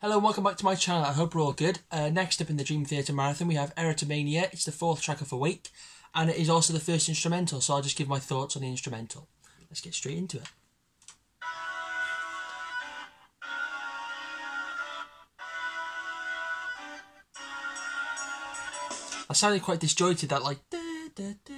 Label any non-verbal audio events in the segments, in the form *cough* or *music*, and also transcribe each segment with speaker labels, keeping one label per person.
Speaker 1: Hello and welcome back to my channel. I hope we're all good. Uh, next up in the Dream Theater Marathon, we have Erotomania. It's the fourth track of Awake, and it is also the first instrumental, so I'll just give my thoughts on the instrumental. Let's get straight into it. I sounded quite disjointed, that like... Da, da, da,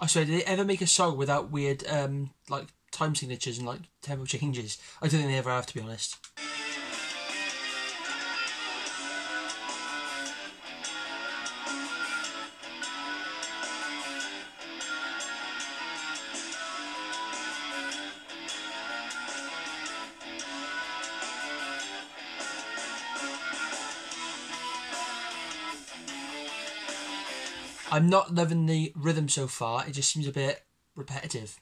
Speaker 1: I sorry, did they ever make a song without weird um like time signatures and like tempo changes? I don't think they ever have, to be honest. I'm not loving the rhythm so far. It just seems a bit repetitive.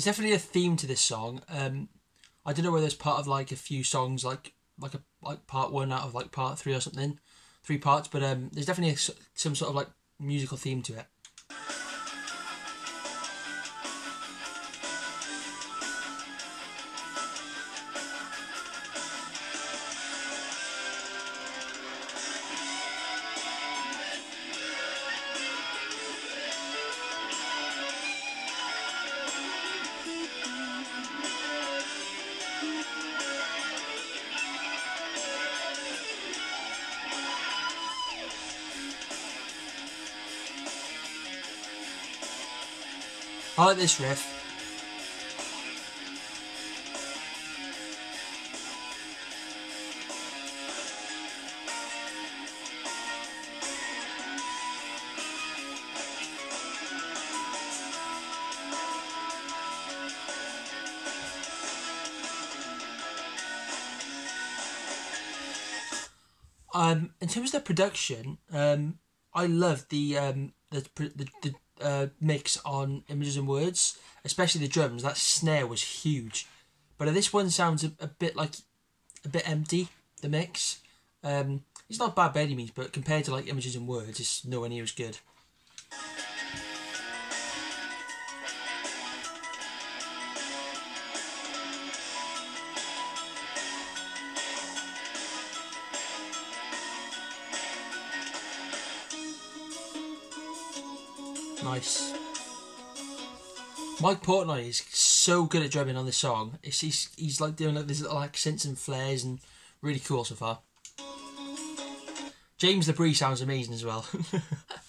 Speaker 1: There's definitely a theme to this song. Um, I don't know whether it's part of like a few songs, like like a like part one out of like part three or something, three parts. But um, there's definitely a, some sort of like musical theme to it. I like this riff. Um, in terms of the production, um, I love the um, the the, the uh, mix on images and words, especially the drums. That snare was huge, but this one sounds a, a bit like a bit empty. The mix, um, it's not bad by any means, but compared to like images and words, it's nowhere near as good. Nice. Mike Portnoy is so good at drumming on this song. It's, he's, he's like doing like these little accents and flares and really cool so far. James LaBrie sounds amazing as well. *laughs*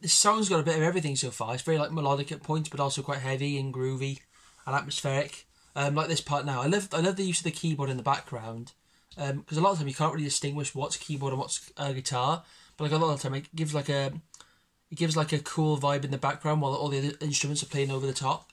Speaker 1: the song's got a bit of everything so far. It's very like melodic at points, but also quite heavy and groovy and atmospheric. Um, like this part now, I love I love the use of the keyboard in the background because um, a lot of time you can't really distinguish what's keyboard and what's uh, guitar. But like a lot of time, it gives like a it gives like a cool vibe in the background while all the other instruments are playing over the top.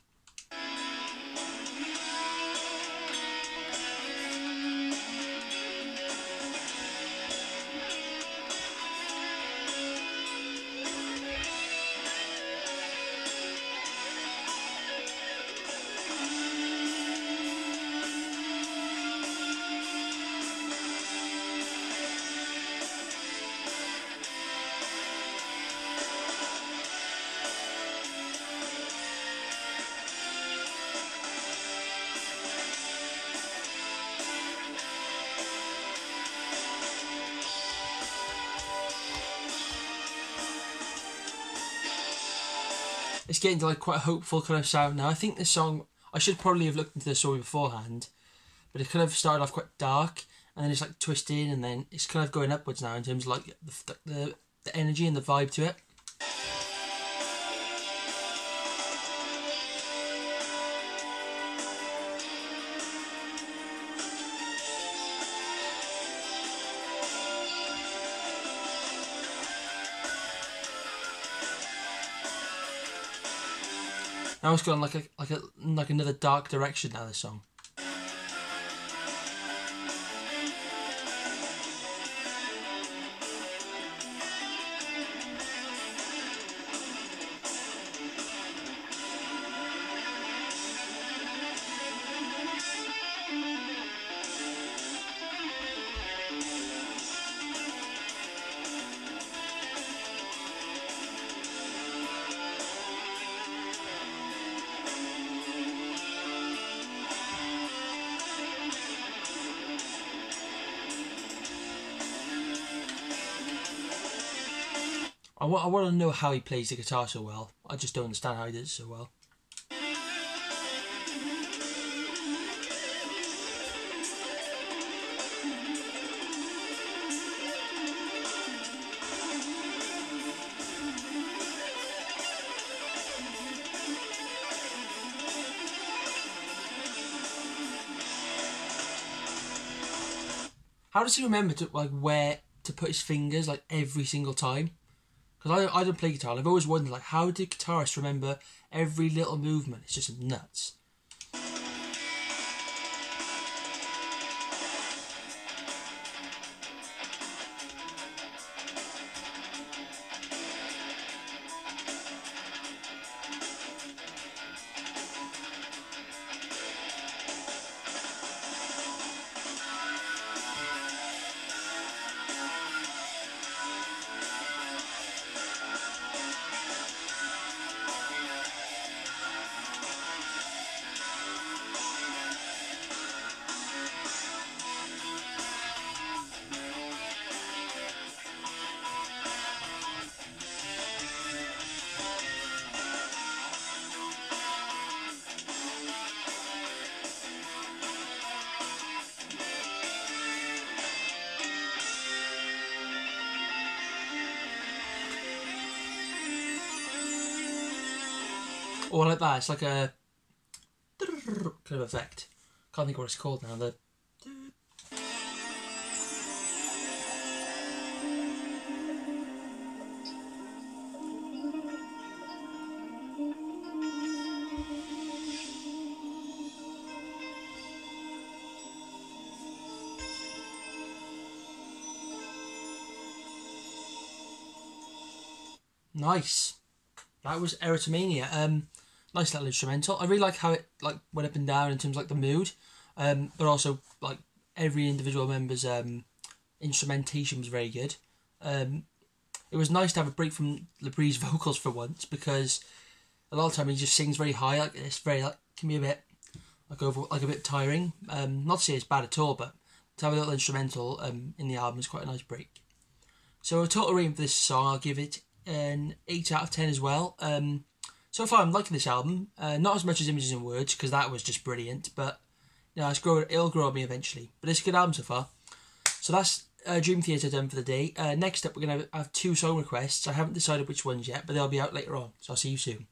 Speaker 1: It's getting to like quite a hopeful kind of sound now. I think this song I should probably have looked into the story beforehand, but it kind of started off quite dark and then it's like twisting and then it's kind of going upwards now in terms of like the the, the energy and the vibe to it. Now it's gone like a like a like another dark direction now. This song. I want, I want to know how he plays the guitar so well. I just don't understand how he does it so well. How does he remember to like where to put his fingers like every single time? Because I, I don't play guitar. I've always wondered like how do guitarists remember every little movement? It's just nuts. Or like that. It's like a kind of effect. Can't think what it's called now. The Nice. That was Erotomania. Um, nice little instrumental. I really like how it like went up and down in terms of like the mood, um, but also like every individual member's um, instrumentation was very good. Um, it was nice to have a break from LaBrie's *laughs* vocals for once because a lot of time he just sings very high. Like it's very like can be a bit like over like a bit tiring. Um, not to say it's bad at all, but to have a little instrumental um, in the album is quite a nice break. So a total rating for this song, I'll give it an eight out of ten as well. Um, so far, I'm liking this album. Uh, not as much as Images and Words because that was just brilliant, but you know, it's grow, it'll grow on me eventually. But it's a good album so far. So that's uh, Dream Theater done for the day. Uh, next up, we're gonna have two song requests. I haven't decided which ones yet, but they'll be out later on. So I'll see you soon.